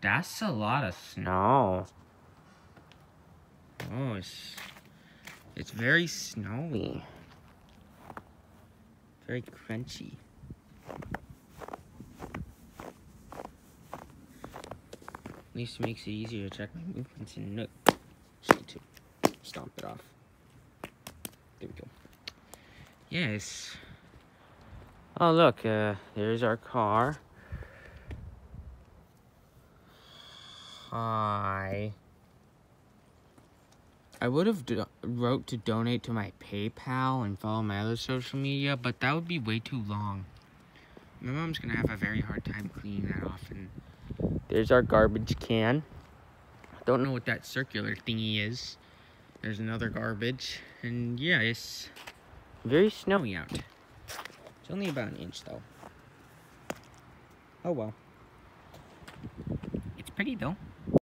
that's a lot of snow. Oh, it's, it's very snowy. Very crunchy. At least it makes it easier to check my movements in Nook. Just need to stomp it off. There we go. Yes. Oh, look, uh, there's our car. Hi. I would have wrote to donate to my PayPal and follow my other social media, but that would be way too long. My mom's gonna have a very hard time cleaning that off. And there's our garbage can. I don't know what that circular thingy is. There's another garbage, and yeah, it's very snowy out. It's only about an inch though. Oh well. It's pretty though.